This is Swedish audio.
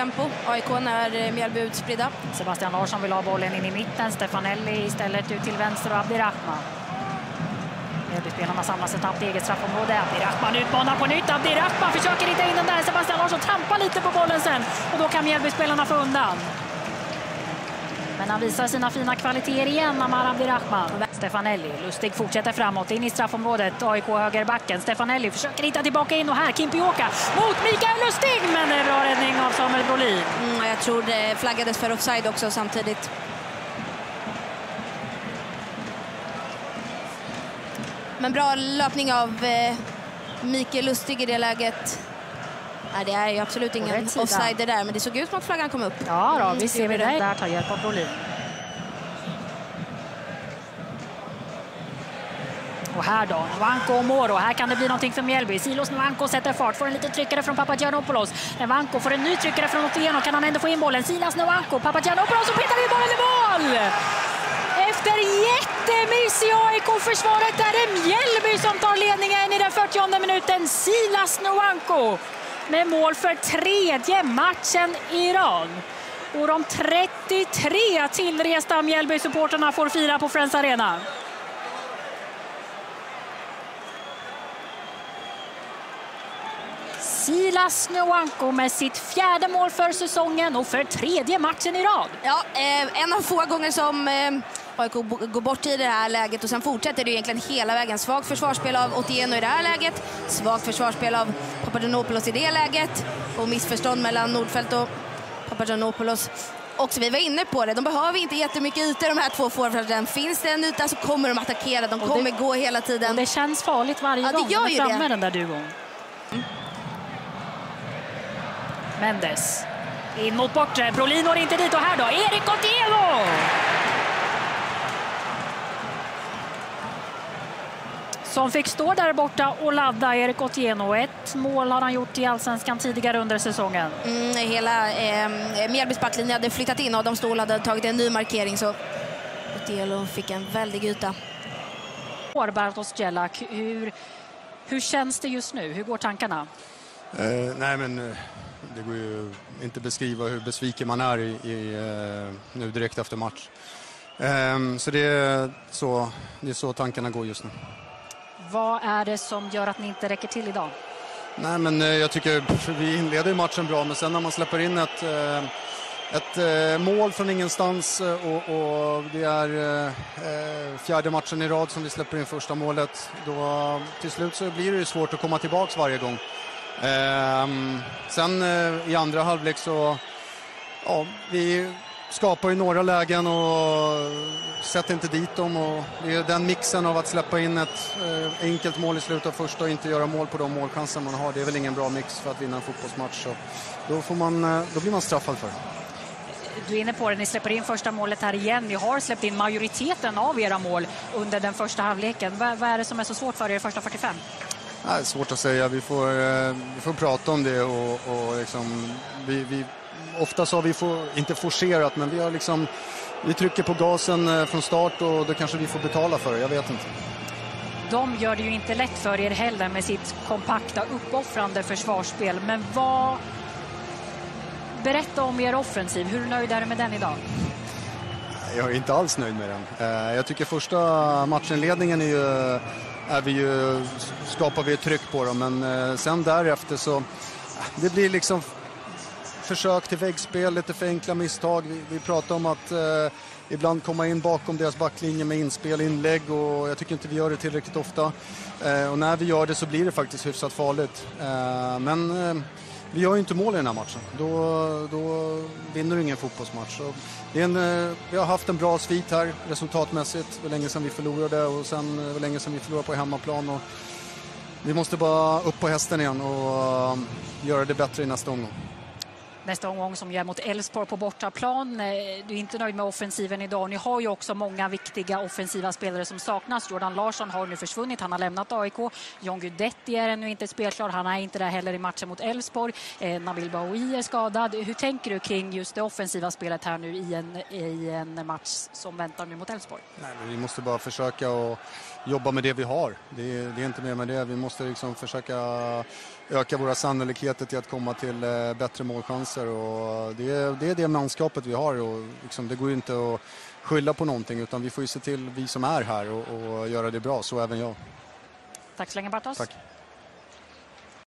tempo, AIK, när eh, Mjällby utspridda. Sebastian Larsson vill ha bollen in i mitten. Stefanelli istället ut till vänster och Abdirahman. Mjällbyspelarna samlas ett snabbt eget straffområde. Abdirahman utmanar på nytt. Abdirahman försöker hitta in den där. Sebastian Larsson trampar lite på bollen sen och då kan Mjällbyspelarna få undan. Men han visar sina fina kvaliteter igen, Amar Abdirahman. Stefanelli, Lustig fortsätter framåt, in i straffområdet. AIK högerbacken. Stefanelli försöker hitta tillbaka in och här Kimpioka mot Mikael Lustig. Men det är bra räddning av Samuel Brolin. Mm, jag tror det flaggades för offside också samtidigt. Men bra löpning av eh, Mikael Lustig i det läget. Nej, det är ju absolut ingen offside där, men det såg ut som att flaggan kom upp. Ja, då, Mm, vi ser vi det. Där tar hjälp av Brolin. Och här då, Nwanko och Moro. Här kan det bli någonting för Mjällby. Silos Nwanko sätter fart, får en liten tryckare från Papagiannopoulos. Nwanko får en ny tryckare från Otieno. Kan han ändå få in bollen? Silas Nwanko, Papagiannopoulos och petar in bollen i mål! Efter jättemiss i AIK-försvaret är det Mjällby som tar ledningen i den 40 minuten. Silas Nwanko med mål för tredje matchen i rad. Och de 33 tillresta Mjällby-supporterna får fira på Friends Arena. Silas Nwanko med sitt fjärde mål för säsongen och för tredje matchen i rad. Ja, eh, en av få gånger som eh, AIK går bort i det här läget och sen fortsätter det egentligen hela vägen. Svagt försvarsspel av Otieno i det här läget, svagt försvarsspel av Papagiannopoulos i det läget och missförstånd mellan Nordfeldt och Papagiannopoulos. Och vi var inne på det, de behöver inte jättemycket ytor de här två forwarden. Finns det en yta så kommer de attackera, de kommer gå hela tiden. Det känns farligt varje Ja, det gång gör de är ju framme det. den där duon. Mendes. In mot bortre. Brolin når inte dit och här då, Erik Otieno! Som fick stå där borta och ladda Erik Otieno. Ett mål har han gjort i Allsvenskan tidigare under säsongen. Mm, hela eh, Mjällbys backlinje hade flyttat in. Adam Ståhl hade tagit en ny markering så Otieno fick en väldig yta. Bartos Jelak, hur, hur känns det just nu? Hur går tankarna? Eh, nej, men eh, det går ju inte beskriva hur besviken man är i, i, eh, nu direkt efter match. Ehm, så det är så, det är så tankarna går just nu. Vad är det som gör att ni inte räcker till idag? Nej, men eh, jag tycker vi inleder matchen bra, men sen när man släpper in ett, eh, ett eh, mål från ingenstans eh, och, och det är eh, eh, fjärde matchen i rad som vi släpper in första målet, då till slut så blir det svårt att komma tillbaks varje gång. Ehm, sen eh, i andra halvlek så, ja, vi skapar ju några lägen och sätter inte dit dem. Och det är den mixen av att släppa in ett eh, enkelt mål i slutet av första och inte göra mål på de målchanser man har. Det är väl ingen bra mix för att vinna en fotbollsmatch. Så då, får man, eh, då blir man straffad för det. Du är inne på det, ni släpper in första målet här igen. Ni har släppt in majoriteten av era mål under den första halvleken. Vad, vad är det som är så svårt för er i första 45? Är svårt att säga. Vi får, eh, vi får prata om det och, och liksom, vi, vi, ofta så har vi for, inte forcerat men vi har liksom vi trycker på gasen eh, från start och då kanske vi får betala för det. Jag vet inte. De gör det ju inte lätt för er heller med sitt kompakta, uppoffrande försvarsspel. Men vad... Berätta om er offensiv. Hur nöjd är du med den idag? Jag är inte alls nöjd med den. Eh, Jag tycker första matchinledningen är ju, är vi ju, skapar vi ett tryck på dem, men eh, sen därefter så det blir liksom försök till väggspel, lite för enkla misstag. Vi, vi pratar om att eh, ibland komma in bakom deras backlinje med inspel, inlägg och jag tycker inte vi gör det tillräckligt ofta. Eh, och när vi gör det så blir det faktiskt hyfsat farligt. Eh, men eh, vi gör ju inte mål i den här matchen. Då, då vinner du ingen fotbollsmatch. Så det är en, eh, vi har haft en bra svit här resultatmässigt. Det var länge sedan vi förlorade och sen eh, hur länge sedan vi förlorade på hemmaplan. Och vi måste bara upp på hästen igen och eh, göra det bättre i nästa omgång. Nästa omgång som gör mot Elfsborg på bortaplan. Eh, du är inte nöjd med offensiven idag. Ni har ju också många viktiga offensiva spelare som saknas. Jordan Larsson har nu försvunnit. Han har lämnat AIK. John Guidetti är ännu inte spelklar. Han är inte där heller i matchen mot Elfsborg. Eh, Nabil Bahoui är skadad. Hur tänker du kring just det offensiva spelet här nu i en, i en match som väntar nu mot Elfsborg? Vi måste bara försöka och jobba med det vi har. Det är, det är inte mer med det. Vi måste liksom försöka öka våra sannolikheter till att komma till eh, bättre målchanser chanser och det är det, är det manskapet vi har och liksom, det går inte att skylla på någonting utan vi får se till, vi som är här, och, och göra det bra, så även jag. Tack så länge Bartos. Tack.